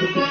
thank you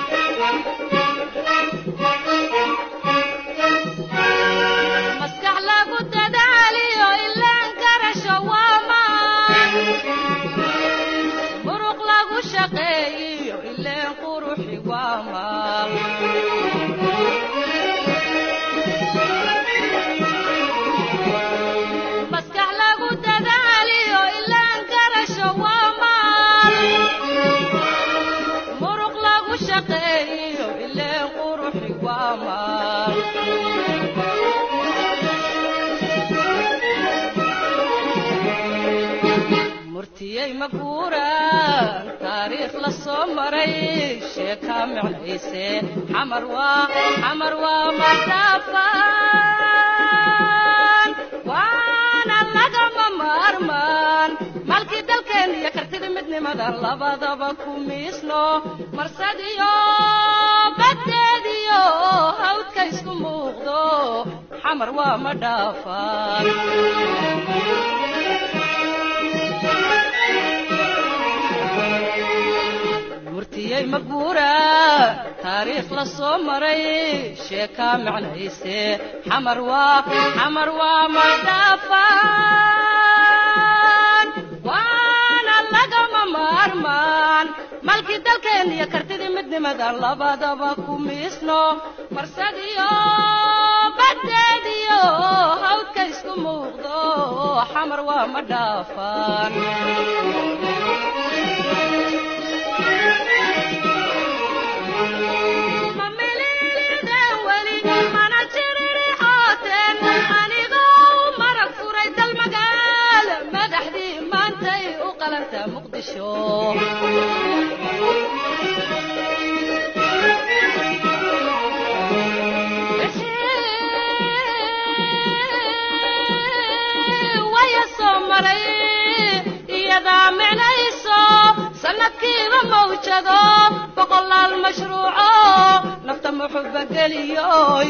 murtiyey maguuraan taariikh la soo maray sheekaa micnayse xamar waa xamar waa madhaafaan waana lagama maarmaan. Malkii dalkeen iyo kartida midnimadan labadaba ku miisno marsadiyo xamar waa madhaafaan murtiyey maguura taariikh la soo maray sheekaa micnayse xamar waa xamar waa madhaafaan waana lagama maarmaan malkii dalkeen iyo kartidii midnimadan labadaba ku marsadiyo daadiyo hawdka isku muuqdo xamar waa ma dhaafaan مقدشو sanadkiiba mawjado boqolaal mashruuco nafta muxuba geliyoy